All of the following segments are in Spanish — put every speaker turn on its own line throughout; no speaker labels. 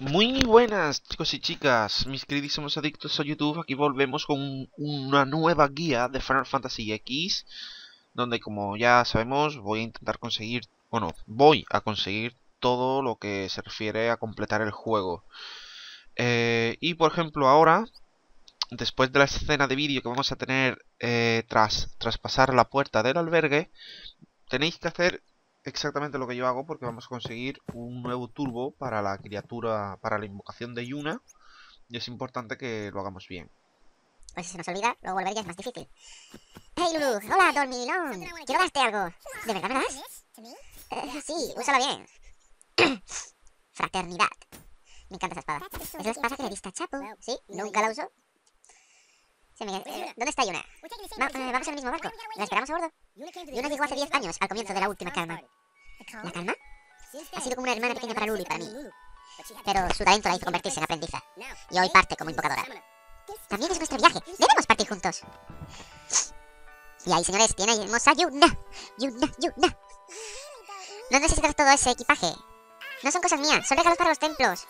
Muy buenas chicos y chicas, mis queridísimos adictos a YouTube, aquí volvemos con una nueva guía de Final Fantasy X Donde como ya sabemos voy a intentar conseguir, bueno, voy a conseguir todo lo que se refiere a completar el juego. Eh, Y por ejemplo ahora, después de la escena de vídeo que vamos a tener eh, tras traspasar la puerta del albergue Tenéis que hacer exactamente lo que yo hago porque vamos a conseguir un nuevo turbo para la criatura, para la invocación de Yuna. Y es importante que lo hagamos bien.
Pues si se nos olvida, luego volver ya es más difícil. Hey Lulu, hola Dormilón. Quiero darte algo. ¿De verdad me das? Eh, sí, úsala bien. Fraternidad. Me encanta esa espada. Es la espada que le diste a Chapo. ¿Sí? ¿Nunca la usó? Sí, Miguel. Eh, ¿Dónde está Yuna? Va, eh, vamos en el mismo barco. ¿La esperamos a bordo? Yuna llegó hace 10 años, al comienzo de la última calma. ¿La calma? Ha sido como una hermana pequeña para Lulu y para mí. Pero su talento la hizo convertirse en aprendiza. Y hoy parte como invocadora. También es nuestro viaje. Debemos partir juntos. Y ahí, señores, tenemos a Yuna. Yuna, Yuna. No necesitas todo ese equipaje. No son cosas mías, son regalos para los templos.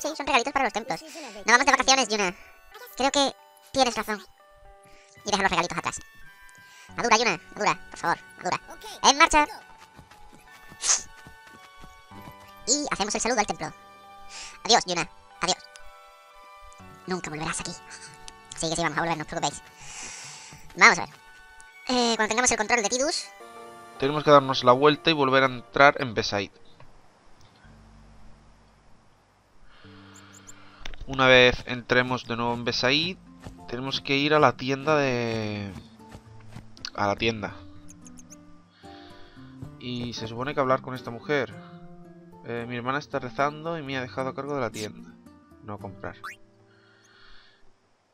Sí, son regalitos para los templos. No vamos de vacaciones, Yuna. Creo que tienes razón. Y deja los regalitos atrás. Madura, Yuna. Madura, por favor. Madura. ¡En marcha! Y hacemos el saludo al templo. Adiós, Yuna. Adiós. Nunca volverás aquí. Sí, que sí, vamos a volver, no os preocupéis. Vamos a ver. Eh, cuando tengamos el control de Tidus...
Tenemos que darnos la vuelta y volver a entrar en Besaid. Una vez entremos de nuevo en Besaid, tenemos que ir a la tienda de... A la tienda. Y se supone que hablar con esta mujer. Eh, mi hermana está rezando y me ha dejado a cargo de la tienda. No comprar.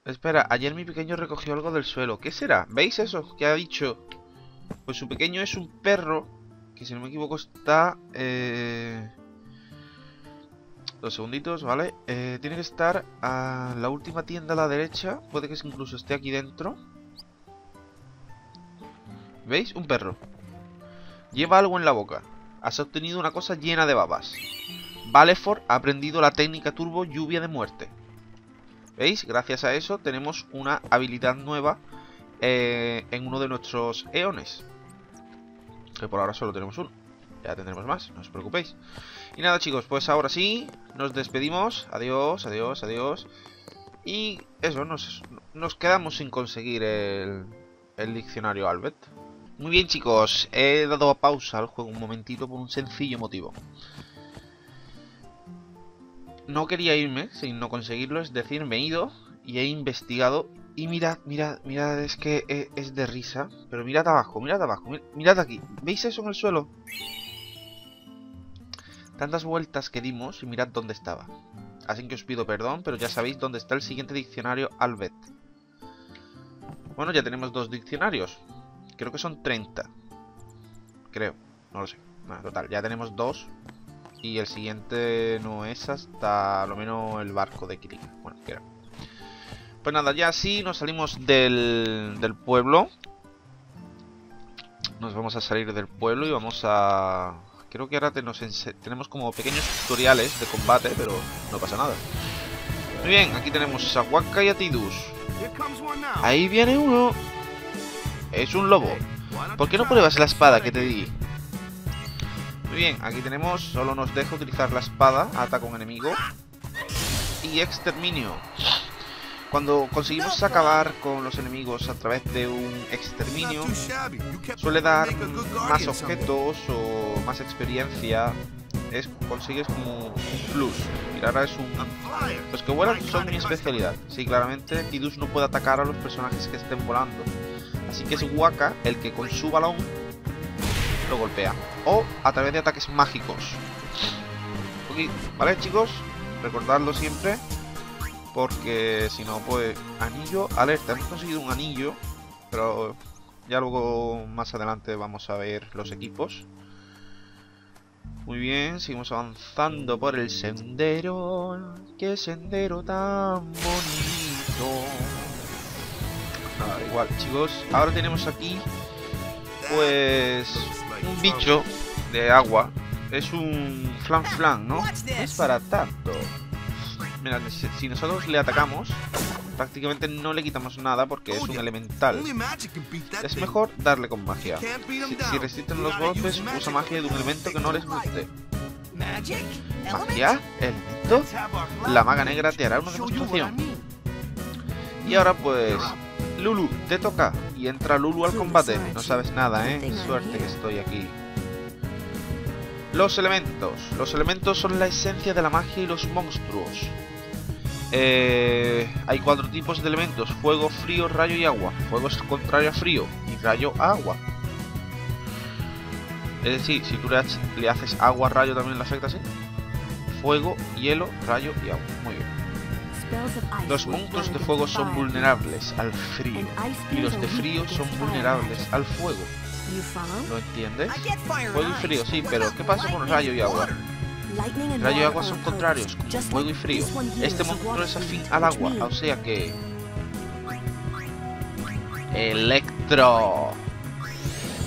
Espera, ayer mi pequeño recogió algo del suelo. ¿Qué será? ¿Veis eso? ¿Qué ha dicho? Pues su pequeño es un perro que si no me equivoco está... Eh... Dos segunditos, ¿vale? Eh, tiene que estar a la última tienda a la derecha. Puede que incluso esté aquí dentro. ¿Veis? Un perro. Lleva algo en la boca. Has obtenido una cosa llena de babas. Valefort ha aprendido la técnica turbo lluvia de muerte. ¿Veis? Gracias a eso tenemos una habilidad nueva eh, en uno de nuestros eones. Que por ahora solo tenemos uno. Ya tendremos más, no os preocupéis. Y nada chicos, pues ahora sí, nos despedimos. Adiós, adiós, adiós. Y eso, nos, nos quedamos sin conseguir el, el diccionario Albert. Muy bien chicos, he dado pausa al juego un momentito por un sencillo motivo. No quería irme sin no conseguirlo, es decir, me he ido y he investigado. Y mirad, mirad, mirad, es que es de risa. Pero mirad abajo, mirad abajo, mirad aquí. ¿Veis eso en el suelo? Tantas vueltas que dimos y mirad dónde estaba. Así que os pido perdón, pero ya sabéis dónde está el siguiente diccionario Albet. Bueno, ya tenemos dos diccionarios. Creo que son 30. Creo, no lo sé. Bueno, total, ya tenemos dos. Y el siguiente no es hasta lo menos el barco de Kirika. Bueno, creo. Pues nada, ya así nos salimos del, del pueblo. Nos vamos a salir del pueblo y vamos a Creo que ahora tenemos como pequeños tutoriales de combate, pero no pasa nada. Muy bien, aquí tenemos a Waka y a Tidus. Ahí viene uno. Es un lobo. ¿Por qué no pruebas la espada que te di? Muy bien, aquí tenemos, solo nos deja utilizar la espada, ataca a un enemigo. Y exterminio. Cuando conseguimos acabar con los enemigos a través de un exterminio, suele dar más objetos o más experiencia. Es, consigues como un plus. Y ahora es un... Los que vuelan son mi especialidad. Sí, claramente Tidus no puede atacar a los personajes que estén volando. Así que es Waka el que con su balón lo golpea. O a través de ataques mágicos. ¿Vale chicos? Recordadlo siempre. Porque si no, pues... Anillo, alerta, hemos conseguido un anillo. Pero ya luego más adelante vamos a ver los equipos. Muy bien, seguimos avanzando por el sendero. ¡Qué sendero tan bonito! Nada, igual, chicos. Ahora tenemos aquí, pues, un bicho de agua es un flan flan, ¿no? Es para tanto. Mira, si nosotros le atacamos, prácticamente no le quitamos nada porque es un elemental. Es mejor darle con magia. Si, resisten los golpes, usa magia de un elemento que no les guste. ¿Magia? ¿Elemento? La maga negra te hará una demostración. Y ahora pues... Lulu, te toca. Y entra Lulu al combate. No sabes nada, ¿eh? Suerte que estoy aquí. Los elementos. Los elementos son la esencia de la magia y los monstruos. Eh, hay cuatro tipos de elementos. Fuego, frío, rayo y agua. Fuego es contrario a frío y rayo a agua. Es decir, si tú le, haces agua, rayo también le afecta así. Fuego, hielo, rayo y agua. Muy bien. Los monstruos de fuego son vulnerables al frío y los de frío son vulnerables al fuego. ¿Lo entiendes? Fuego y frío, sí, pero ¿qué pasa con rayo y agua? Rayo y agua son contrarios, como fuego y frío. Este monstruo es afín al agua, o sea que... Electro.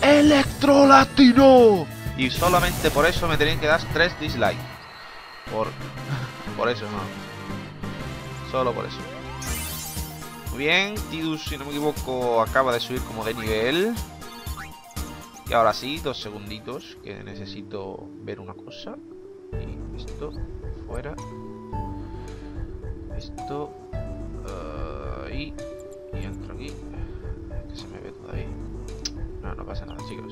Electro Latino. Y solamente por eso me tenían que dar 3 dislikes. Por... Por eso, no. Solo por eso. Muy bien, Tidus, si no me equivoco, acaba de subir como de nivel. Y ahora sí, dos segunditos, que necesito ver una cosa. Y esto, fuera. Esto, ahí. Y entro aquí. Que se me ve todo ahí. No, no pasa nada, chicos.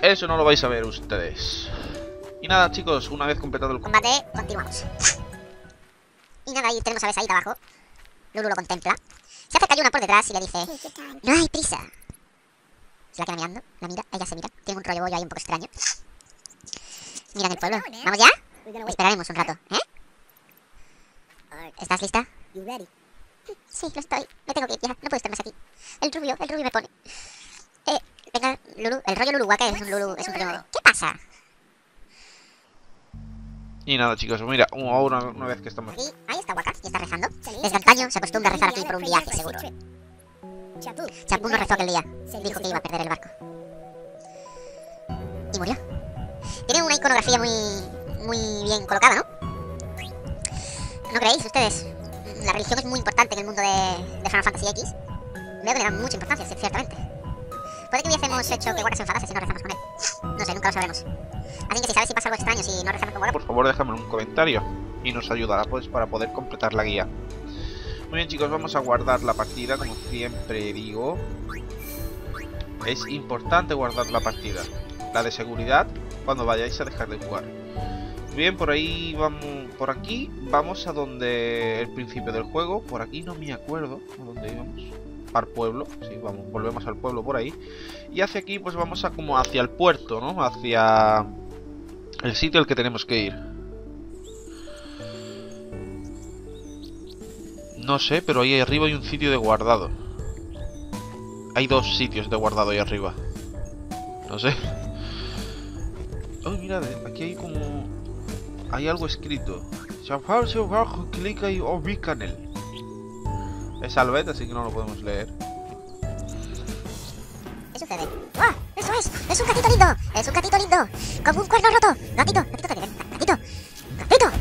Eso no lo vais a ver ustedes. Y nada, chicos, una vez completado el
combate, continuamos. Y nada, ahí tenemos a Besa ahí abajo. Lulu lo contempla. Se acerca una por detrás y le dice: No hay prisa. Se la queda mirando, la mira, ella se mira. Tiene un rollo bollo ahí un poco extraño. Mira en el pueblo. ¿Vamos ya? esperaremos un rato, ¿eh? ¿Estás lista? Sí, lo estoy. Me tengo que ir ya. No puedo estar más aquí. El rubio, el rubio me pone. Eh, venga, Lulu. El rollo Lulu que es un Lulu, es un rollo... ¿Qué pasa?
Y nada, chicos, mira, ahora una vez que estamos...
Aquí, ahí está Waka y está rezando. Desde antaño se acostumbra a rezar aquí por un viaje, seguro. Chapú no rezó aquel día. Dijo que iba a perder el barco. Y murió. Tiene una iconografía muy, muy bien colocada, ¿no? ¿No creéis ustedes? La religión es muy importante en el mundo de, de Final Fantasy X. Veo que le dan mucha importancia, ciertamente. Puede que hubiésemos hecho que Waka se enfadase si no rezamos con él. No sé, nunca lo sabremos. Así que si sabes si pasa algo extraño si no rezamos con Waka...
Por favor, déjame un comentario y nos ayudará pues para poder completar la guía. Muy bien chicos, vamos a guardar la partida, como siempre digo. Es importante guardar la partida. La de seguridad, cuando vayáis a dejar de jugar. Bien, por ahí vamos, por aquí vamos a donde el principio del juego. Por aquí no me acuerdo a dónde íbamos. Al pueblo, sí, vamos, volvemos al pueblo por ahí. Y hacia aquí pues vamos a como hacia el puerto, ¿no? Hacia el sitio al que tenemos que ir. No sé, pero ahí arriba hay un sitio de guardado. Hay dos sitios de guardado ahí arriba. No sé. Ay, mirad, aquí hay como... Hay algo escrito. clica y canal. Es Albet, así que no lo podemos leer.
¿Qué sucede? ¡Ah! ¡Eso es! ¡Es un gatito lindo! ¡Es un gatito lindo! ¡Como un cuerno roto! ¡Gatito! ¡Gatito! ¡Gatito! ¡Gatito!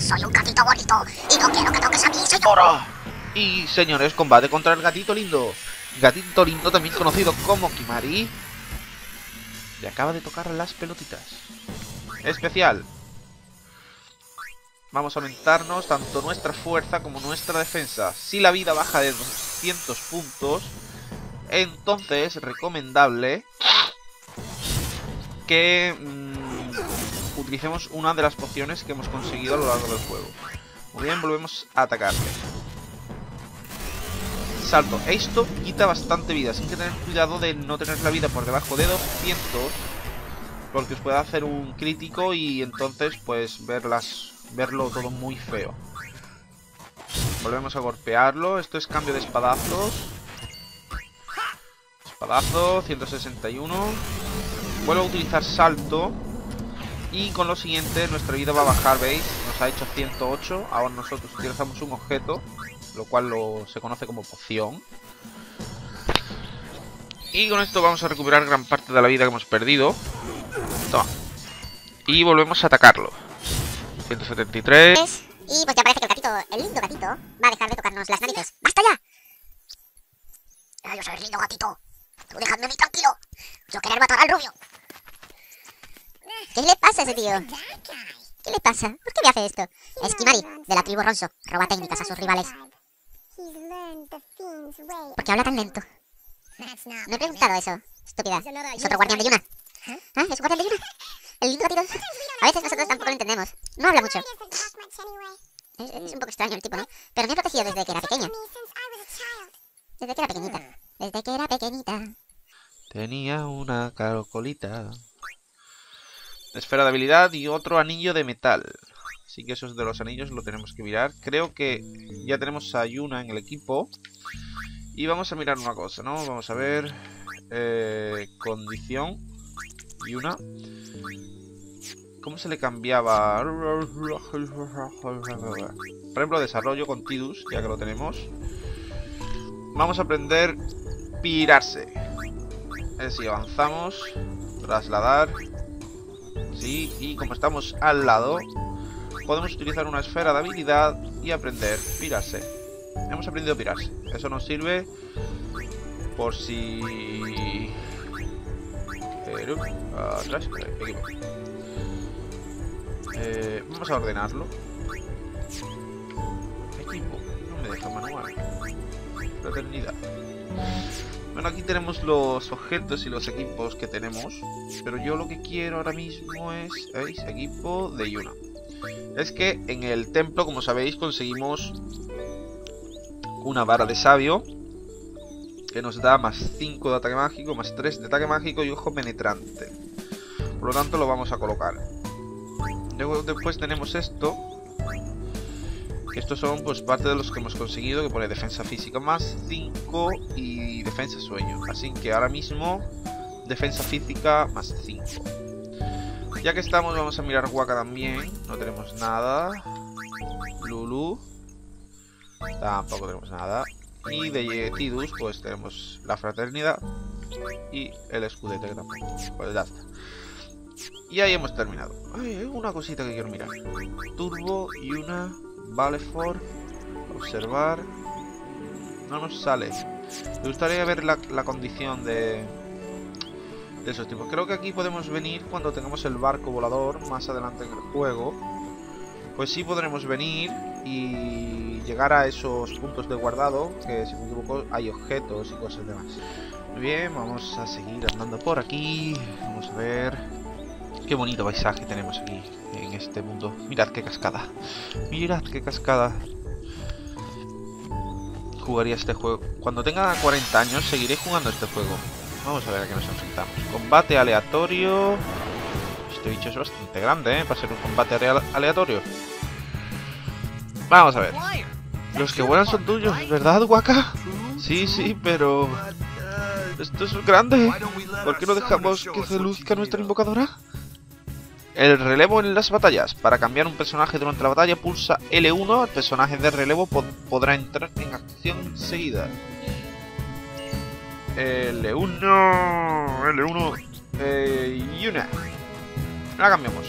soy un gatito bonito y no quiero que toques a mí, señora.
Y señores, combate contra el gatito lindo. Gatito lindo, también conocido como Kimari. Le acaba de tocar las pelotitas. Especial. Vamos a aumentarnos tanto nuestra fuerza como nuestra defensa. Si la vida baja de 200 puntos, entonces es recomendable que... Mm, utilicemos una de las pociones que hemos conseguido a lo largo del juego. Muy bien, volvemos a atacarle. Salto. Esto quita bastante vida. Sin que tener cuidado de no tener la vida por debajo de 200. Porque os puede hacer un crítico y entonces pues verlas, verlo todo muy feo. Volvemos a golpearlo. Esto es cambio de espadazos. Espadazo, 161. Vuelvo a utilizar salto. Y con lo siguiente nuestra vida va a bajar, ¿veis? Nos ha hecho 108. Ahora nosotros utilizamos un objeto, lo cual lo, se conoce como poción. Y con esto vamos a recuperar gran parte de la vida que hemos perdido. Toma. Y volvemos a atacarlo. 173.
Y pues ya parece que el gatito, el lindo gatito, va a dejar de tocarnos las narices. ¡Basta ya! Ay, yo soy el lindo gatito. Tú dejadme a mí tranquilo. Yo querer matar al rubio. ¿Qué le pasa a ese tío? ¿Qué le pasa? ¿Por qué me hace esto? Es Kimari, de la tribu Ronso. Roba técnicas a sus rivales. ¿Por qué habla tan lento? No he preguntado eso, estúpida. Es otro guardián de Yuna. ¿Ah? ¿Es un guardián de Yuna? El lindo gatito. A veces nosotros tampoco lo entendemos. No habla mucho. Es, un poco extraño el tipo, ¿no? Pero me ha protegido desde que era pequeña. Desde que era pequeñita. Desde que era pequeñita.
Tenía una caracolita. Esfera de habilidad y otro anillo de metal. Así que esos de los anillos lo tenemos que mirar. Creo que ya tenemos a Yuna en el equipo. Y vamos a mirar una cosa, ¿no? Vamos a ver... Eh, condición. Yuna. ¿Cómo se le cambiaba? Por ejemplo, desarrollo con Tidus, ya que lo tenemos. Vamos a aprender pirarse. Es decir, avanzamos. Trasladar. Sí, y como estamos al lado, podemos utilizar una esfera de habilidad y aprender pirarse. Hemos aprendido a pirarse. Eso nos sirve por si... Eh, vamos a ordenarlo. Equipo, no me deja manual. Fraternidad. Bueno, aquí tenemos los objetos y los equipos que tenemos. Pero yo lo que quiero ahora mismo es... ¿Veis? Equipo de Yuna. Es que en el templo, como sabéis, conseguimos una vara de sabio. Que nos da más 5 de ataque mágico, más 3 de ataque mágico y ojo penetrante. Por lo tanto lo vamos a colocar. Luego después tenemos esto, estos son pues parte de los que hemos conseguido, que pone defensa física más 5 y defensa sueño. Así que ahora mismo defensa física más 5. Ya que estamos, vamos a mirar Waka también. No tenemos nada. Lulu. Tampoco tenemos nada. Y de Tidus, pues tenemos la fraternidad. Y el escudete que tampoco. Pues ya está. Y ahí hemos terminado. hay una cosita que quiero mirar. Turbo y una Valefor. Observar. No nos sale. Me gustaría ver la, condición de, de esos tipos. Creo que aquí podemos venir cuando tengamos el barco volador más adelante en el juego. Pues sí podremos venir y llegar a esos puntos de guardado, que si me equivoco hay objetos y cosas demás. Muy bien, vamos a seguir andando por aquí. Vamos a ver... Qué bonito paisaje tenemos aquí en este mundo. Mirad qué cascada. Mirad qué cascada. Jugaría este juego. Cuando tenga 40 años seguiré jugando este juego. Vamos a ver a qué nos enfrentamos. Combate aleatorio. Este bicho es bastante grande, ¿eh? Para ser un combate aleatorio. Vamos a ver. Los que vuelan son tuyos, ¿verdad, Waka? Sí, sí, pero... Esto es grande. ¿Por qué no dejamos que se luzca nuestra invocadora? El relevo en las batallas. Para cambiar un personaje durante la batalla, pulsa L1. El personaje de relevo podrá entrar en acción seguida. L1. L1. Eh, Yuna. La cambiamos.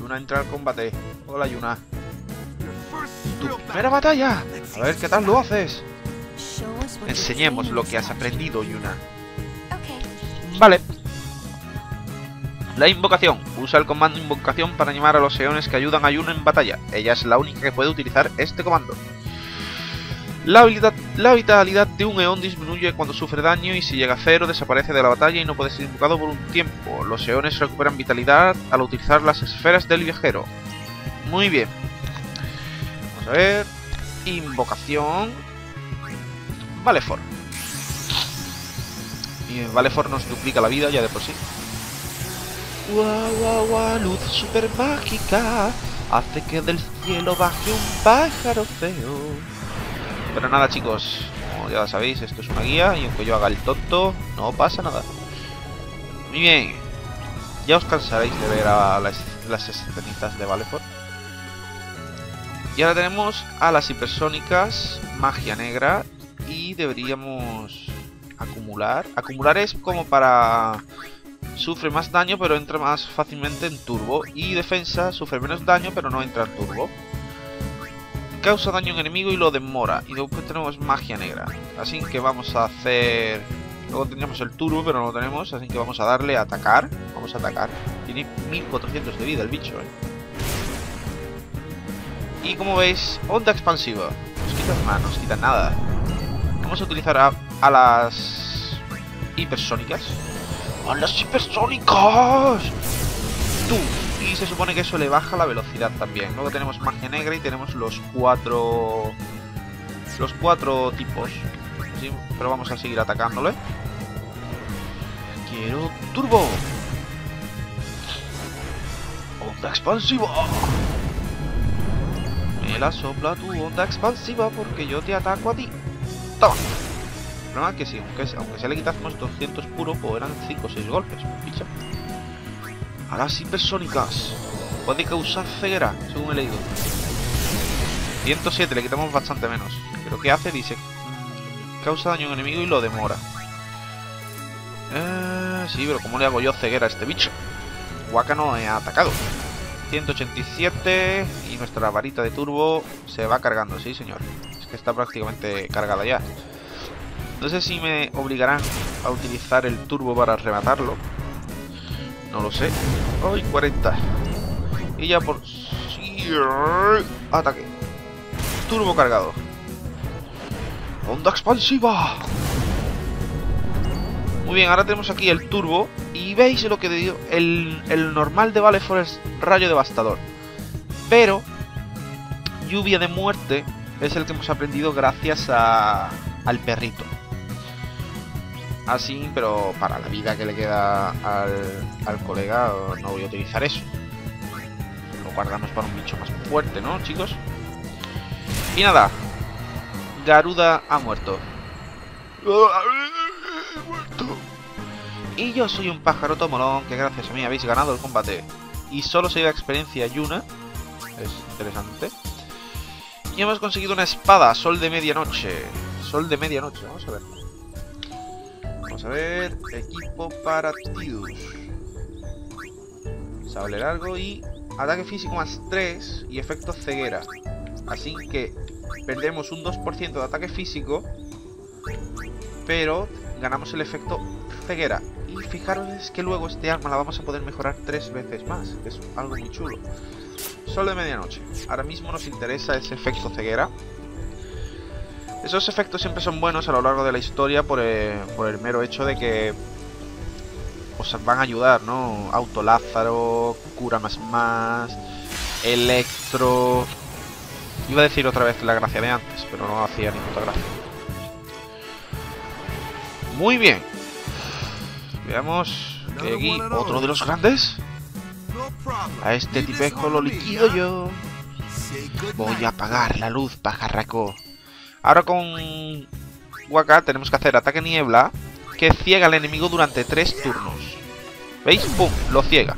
Yuna entra al combate. Hola, Yuna. Tu primera batalla. A ver qué tal lo haces. Enseñemos lo que has aprendido, Yuna. Vale. La invocación. Usa el comando invocación para animar a los eones que ayudan a Yuna en batalla. Ella es la única que puede utilizar este comando. La, la vitalidad de un eón disminuye cuando sufre daño y si llega a cero desaparece de la batalla y no puede ser invocado por un tiempo. Los eones recuperan vitalidad al utilizar las esferas del viajero. Muy bien. Vamos a ver. Invocación. Valefor. Y Valefor nos duplica la vida ya de por sí. Guau, guau, guau, luz super mágica hace que del cielo baje un pájaro feo. Pero nada, chicos, como ya sabéis, esto es una guía y aunque yo haga el tonto, no pasa nada. Muy bien, ya os cansaréis de ver a las, las escenitas de Valefort. Y ahora tenemos a las hipersónicas, magia negra y deberíamos Acumular. Acumular es como para... Sufre más daño pero entra más fácilmente en turbo. Y defensa sufre menos daño pero no entra en turbo. Causa daño en enemigo y lo demora. Y después tenemos magia negra. Así que vamos a hacer... Luego tendríamos el turbo pero no lo tenemos. Así que vamos a darle a atacar. Vamos a atacar. Tiene 1400 de vida el bicho, ¿eh? Y como veis, onda expansiva. Nos quita más, nos quita nada. Vamos a utilizar a, las hipersónicas. ¡A las hipersónicas! ¡Tú! Y se supone que eso le baja la velocidad también. Luego tenemos magia negra y tenemos los cuatro... Los cuatro tipos. Pero vamos a seguir atacándole. Quiero turbo. Onda expansiva. Me la sopla tu onda expansiva porque yo te ataco a ti. Toma. El problema es que sí, aunque, aunque se le quitásemos 200 puro, pues eran 5 o 6 golpes. Picha. A las hipersónicas. Puede causar ceguera, según he leído. 107, le quitamos bastante menos. Pero ¿qué hace? Dice... Causa daño en enemigo y lo demora. Eh, sí, pero ¿cómo le hago yo ceguera a este bicho? Waka no he atacado. 187 y nuestra varita de turbo se va cargando, sí señor. Es que está prácticamente cargada ya. No sé si me obligarán a utilizar el turbo para rematarlo. No lo sé. ¡Ay, 40! Y ya por... Ataque. Turbo cargado. ¡Onda expansiva! Muy bien, ahora tenemos aquí el turbo. Y veis lo que digo, el, el normal de Valefor es rayo devastador. Pero lluvia de muerte es el que hemos aprendido gracias a, al perrito. Así, pero para la vida que le queda al, al colega no voy a utilizar eso. Lo guardamos para un bicho más fuerte, ¿no, chicos? Y nada. Garuda ha muerto. Y yo soy un pájaro tomolón que gracias a mí habéis ganado el combate. Y solo se lleva experiencia Yuna. Es interesante. Y hemos conseguido una espada, sol de medianoche. Sol de medianoche, vamos a ver. Vamos a ver. Equipo para Tidus. Sable largo y ataque físico más 3 y efecto ceguera. Así que perdemos un 2% de ataque físico, pero ganamos el efecto ceguera. Y fijaros que luego este arma la vamos a poder mejorar tres veces más, es algo muy chulo. Sol de medianoche. Ahora mismo nos interesa ese efecto ceguera. Esos efectos siempre son buenos a lo largo de la historia por el, por el mero hecho de que os van a ayudar, ¿no? Auto Lázaro, cura más más, electro... Iba a decir otra vez la gracia de antes, pero no hacía ni puta gracia. Muy bien. Veamos aquí otro de los grandes. A este tipejo lo liquido yo. Voy a apagar la luz, pajarraco. Ahora con Waka tenemos que hacer ataque niebla que ciega al enemigo durante tres turnos. ¿Veis? ¡Pum! Lo ciega.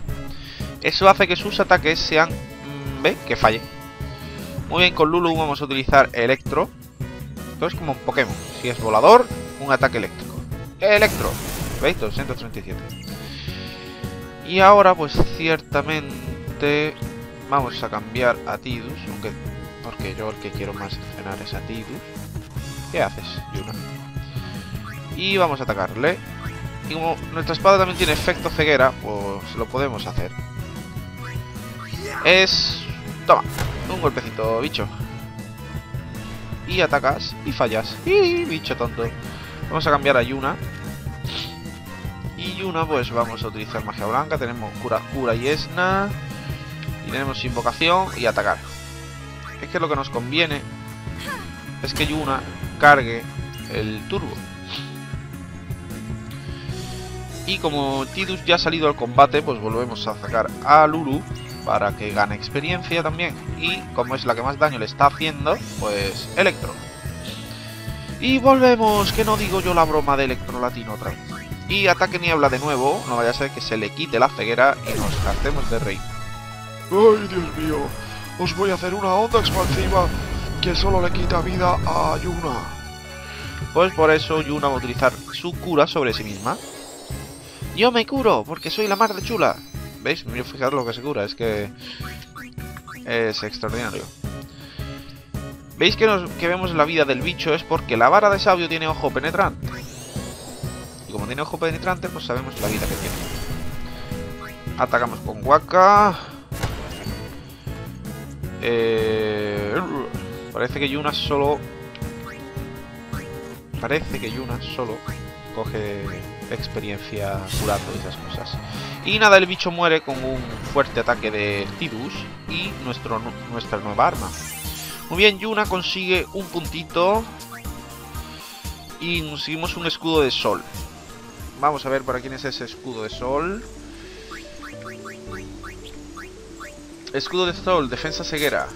Eso hace que sus ataques sean... Mm, ¿Ve? Que falle. Muy bien, con Lulu vamos a utilizar Electro. Esto es como un Pokémon. Si es volador, un ataque eléctrico. Electro. ¿Veis? 237. Y ahora, pues ciertamente vamos a cambiar a Tidus, aunque porque yo el que quiero más cenar es a Tidus. ¿Qué haces, Yuna? Y vamos a atacarle. Y como nuestra espada también tiene efecto ceguera, pues lo podemos hacer. Es... Toma, un golpecito, bicho. Y atacas y fallas. ¡Y bicho tonto! Vamos a cambiar a Yuna. Y Yuna, pues vamos a utilizar magia blanca. Tenemos cura, cura y esna. Y tenemos invocación y atacar. Es que lo que nos conviene es que Yuna cargue el turbo. Y como Tidus ya ha salido al combate, pues volvemos a sacar a Lulu para que gane experiencia también. Y como es la que más daño le está haciendo, pues Electro. Y volvemos, que no digo yo la broma de Electro Latino otra vez. Y ataque niebla de nuevo, no vaya a ser que se le quite la ceguera y nos cartemos de rey.
¡Ay, Dios mío! Os voy a hacer una onda expansiva que solo le quita vida a Yuna.
Pues por eso Yuna va a utilizar su cura sobre sí misma. Yo me curo, porque soy la mar de chula. ¿Veis? Fijaros lo que se cura, es que... Es extraordinario. ¿Veis que, nos, que vemos la vida del bicho? Es porque la vara de sabio tiene ojo penetrante. Y como tiene ojo penetrante, pues sabemos la vida que tiene. Atacamos con Waka. Eh, parece que Yuna solo... Parece que Yuna solo coge experiencia curando y esas cosas. Y nada, el bicho muere con un fuerte ataque de Tidus y nuestro, nuestra nueva arma. Muy bien, Yuna consigue un puntito y conseguimos un escudo de sol. Vamos a ver para quién es ese escudo de sol. Escudo de sol, defensa ceguera.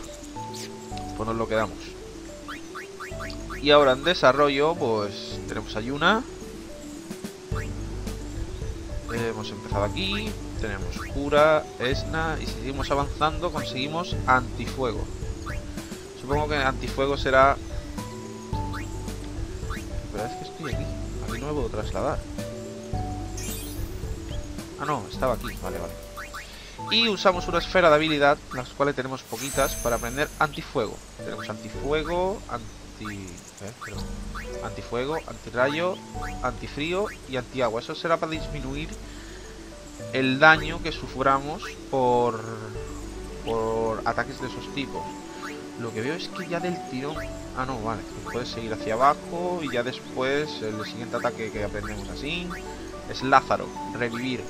Pues nos lo quedamos. Y ahora en desarrollo, pues tenemos a Yuna. hemos empezado aquí. Tenemos cura, esna. Y seguimos avanzando, conseguimos antifuego. Supongo que antifuego será... Pero es que estoy aquí. Aquí no me puedo trasladar. Ah, no, estaba aquí. Vale, vale. Y usamos una esfera de habilidad, las cuales tenemos poquitas, para aprender antifuego. Tenemos antifuego, anti... Eh, antifuego, antirrayo, antifrío y antiagua. Eso será para disminuir el daño que suframos por, por ataques de esos tipos. Lo que veo es que ya del tirón... Ah, no, vale. Puedes seguir hacia abajo y ya después el siguiente ataque que aprendemos así es Lázaro, revivir.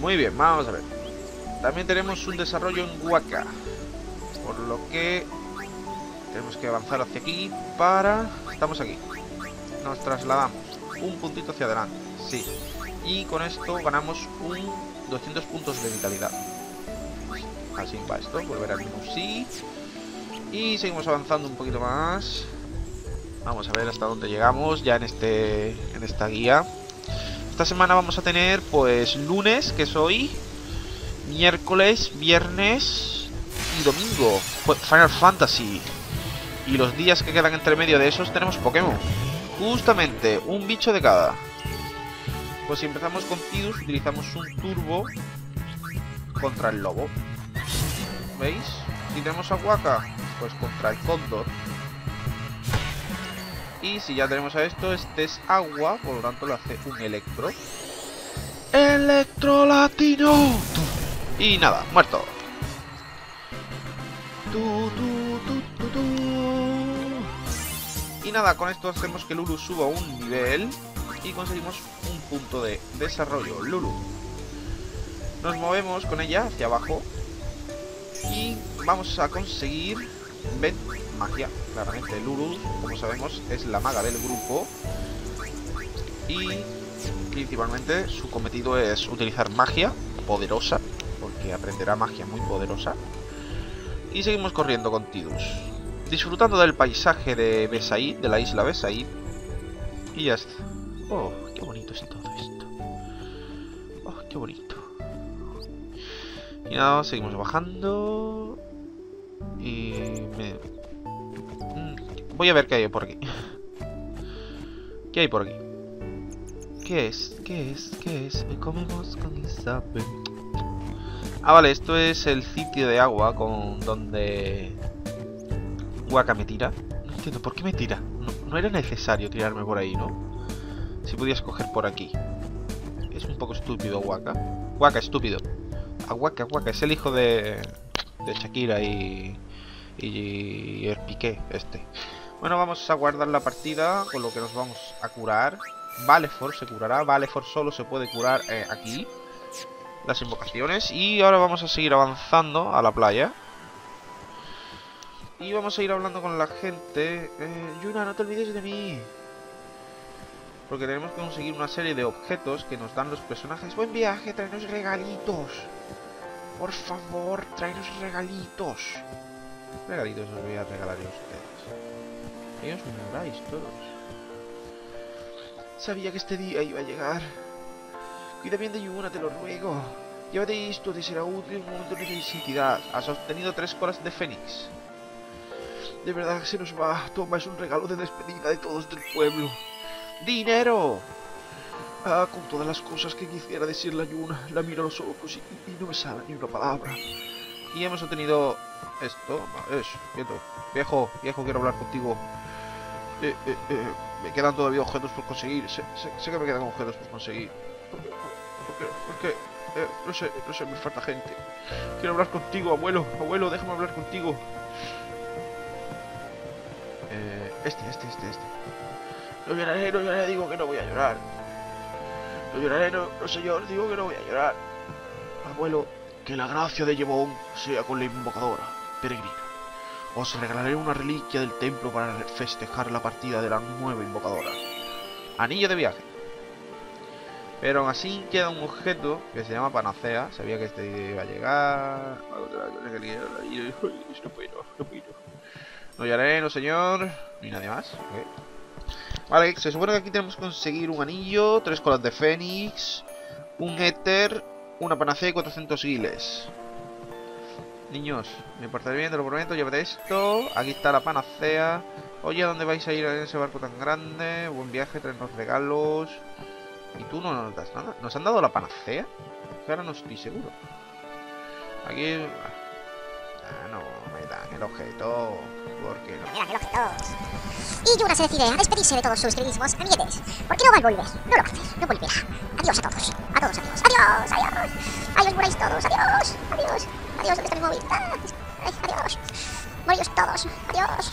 Muy bien, vamos a ver. También tenemos un desarrollo en Waka. Por lo que tenemos que avanzar hacia aquí para... Estamos aquí. Nos trasladamos. Un puntito hacia adelante. Sí. Y con esto ganamos un 200 puntos de vitalidad. Así va esto. Volver al mismo sí. Y seguimos avanzando un poquito más. Vamos a ver hasta dónde llegamos ya en este en esta guía. Esta semana vamos a tener pues lunes, que es hoy, miércoles, viernes y domingo. Final Fantasy. Y los días que quedan entre medio de esos tenemos Pokémon. Justamente, un bicho de cada. Pues si empezamos con Tidus, utilizamos un turbo contra el lobo. ¿Veis? Si tenemos a Waka, pues contra el cóndor. Y si ya tenemos a esto, este es agua, por lo tanto le hace un electro. ¡Electro latino! Y nada, muerto. y nada, con esto hacemos que Lulu suba un nivel y conseguimos un punto de desarrollo. Lulu. Nos movemos con ella hacia abajo y vamos a conseguir magia, claramente. Lulu, como sabemos, es la maga del grupo. Y principalmente su cometido es utilizar magia poderosa, porque aprenderá magia muy poderosa. Y seguimos corriendo con Tidus, disfrutando del paisaje de Besaid, de la isla Besaid. Y ya está. Oh, qué bonito es todo esto. Oh, qué bonito. Y nada, seguimos bajando. Y me, Voy a ver qué hay por aquí. ¿Qué hay por aquí? ¿Qué es? ¿Qué es? ¿Qué es? Me comemos con el sape. Ah, vale, esto es el sitio de agua con donde Waka me tira. No entiendo, ¿por qué me tira? No, era necesario tirarme por ahí, ¿no? Si podías coger por aquí. Es un poco estúpido Waka. Waka, estúpido. A Waka, Waka, es el hijo de, de Shakira y, y el Piqué, este. Bueno, vamos a guardar la partida con lo que nos vamos a curar. Valefor se curará. Valefor solo se puede curar eh, aquí. Las invocaciones. Y ahora vamos a seguir avanzando a la playa. Y vamos a ir hablando con la gente. Eh, Yuna, no te olvides de mí. Porque tenemos que conseguir una serie de objetos que nos dan los personajes. Buen viaje, traenos regalitos. Por favor, traenos regalitos. Regalitos os voy a regalar a ustedes. Y os muráis todos. Sabía que este día iba a llegar. Cuida bien de Yuna, te lo ruego. Llévate esto, te será útil en un momento de necesidad. Has obtenido tres colas de Fénix.
De verdad que se nos va. Toma, es un regalo de despedida de todos del pueblo.
¡Dinero!
Ah, con todas las cosas que quisiera decirle a Yuna, la miro a los ojos y, no me sale ni una palabra.
Y hemos obtenido esto. Es, quieto. Viejo, viejo, quiero hablar contigo.
Eh, eh, eh,
Me quedan todavía objetos por conseguir. Sé, que me quedan objetos por conseguir.
¿por qué? ¿Por qué? ¿Por qué? Eh, no sé, no sé, me falta gente. Quiero hablar contigo, abuelo. Abuelo, déjame hablar contigo.
Este, este, este, este.
No lloraré, no lloraré, digo que no voy a llorar. No lloraré, no, no señor, digo que no voy a llorar. Abuelo, que la gracia de Yevon sea con la invocadora, peregrina. Os regalaré una reliquia del templo para festejar la partida de la nueva invocadora.
Anillo de viaje. Pero aún así queda un objeto que se llama Panacea. Sabía que este iba a llegar.
No puedo, no.
No lloraré, no señor. Ni nadie más. ok. Vale, se supone que aquí tenemos que conseguir un anillo, tres colas de fénix, un éter, una panacea y 400 guiles. Niños, me portaré bien, te lo prometo, llévate esto. Aquí está la panacea. Oye, ¿a dónde vais a ir en ese barco tan grande? Buen viaje, traernos regalos. ¿Y tú no nos das nada? ¿Nos han dado la panacea? Que ahora no estoy seguro. Aquí... Ah, no dan el objeto. ¿Por qué no?
Mira, el objeto. Y Yuna se decide a despedirse de todos sus queridísimos amiguetes. Porque no va a volver. No lo va a hacer. No volverá. Adiós a todos. A todos, adiós. Adiós, adiós. Adiós, moráis todos. Adiós. Adiós. Adiós, ¿dónde está mi móvil? Ay, adiós. Moríos todos. Adiós.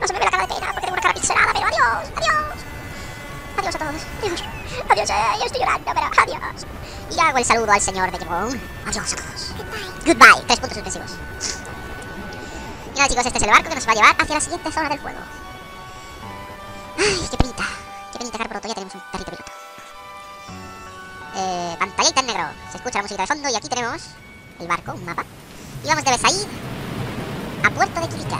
No se me ve la cara de pena porque tengo una cara pixelada, pero adiós. Adiós. Adiós a todos. Adiós. Adiós, eh, yo estoy llorando, pero adiós. Y hago el saludo al señor de Jimón. Adiós a todos. Goodbye. Goodbye. Tres puntos suspensivos. Chicos, este es el barco que nos va a llevar hacia la siguiente zona del juego. Ay, qué penita. Qué penita, claro, pronto ya tenemos un carrito piloto. Eh, pantallita en negro. Se escucha la música de fondo y aquí tenemos el barco, un mapa. Y vamos de Besaid a Puerto de Quilica.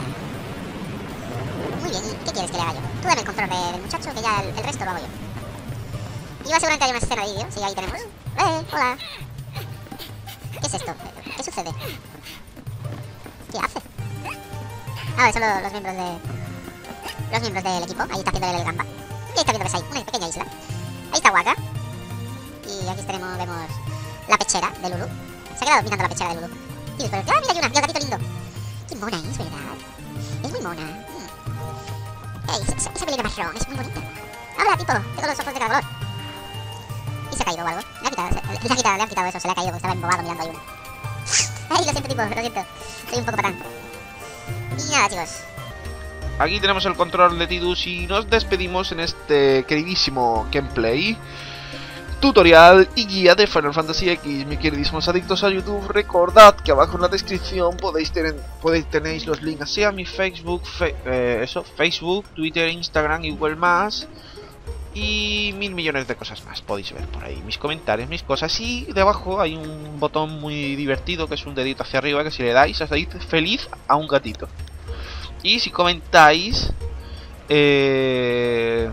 Muy bien, ¿y qué quieres que le haga yo? Tú dame el control de- del muchacho que ya el, el resto lo hago yo. Y va seguramente hay una escena de vídeo, sí, ahí tenemos. ¡Eh, hola! ¿Qué es esto? ¿Qué sucede? ¿Qué hace? Ah, son los, miembros de... Los miembros del equipo. Ahí está haciendo el gamba. Y ahí está viendo Besai, una pequeña isla. Ahí está Waka. Y aquí tenemos, vemos la pechera de Lulu. Se ha quedado mirando la pechera de Lulu. Y después, ¡ah, mira, hay una! ¡Mira, gatito lindo! ¡Qué mona es, verdad! Es muy mona. Mm. Ey, esa, esa melena marrón es muy bonita. Hola, tipo, tengo los ojos de cada. Y se ha caído o algo. Le ha quitado, se- le ha quitado, le ha quitado eso, se le ha caído estaba embobado mirando a una. Ay, lo siento, tipo, lo siento. Soy un poco patán. Nada.
Aquí tenemos el control de Tidus y nos despedimos en este queridísimo gameplay, tutorial y guía de Final Fantasy X. Mis queridísimos adictos a YouTube, recordad que abajo en la descripción podéis tener, podéis tenéis los links hacia mi Facebook, fe- eh, eso, Facebook, Twitter, Instagram y Google más. Y mil millones de cosas más. Podéis ver por ahí mis comentarios, mis cosas. Y debajo hay un botón muy divertido que es un dedito hacia arriba que si le dais hacéis feliz a un gatito. Y si comentáis, eh,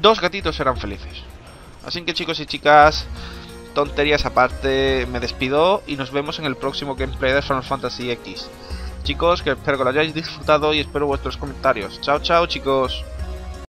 dos gatitos serán felices. Así que chicos y chicas, tonterías aparte, me despido y nos vemos en el próximo gameplay de Final Fantasy X. Chicos, que espero que lo hayáis disfrutado y espero vuestros comentarios. Chao, chao chicos.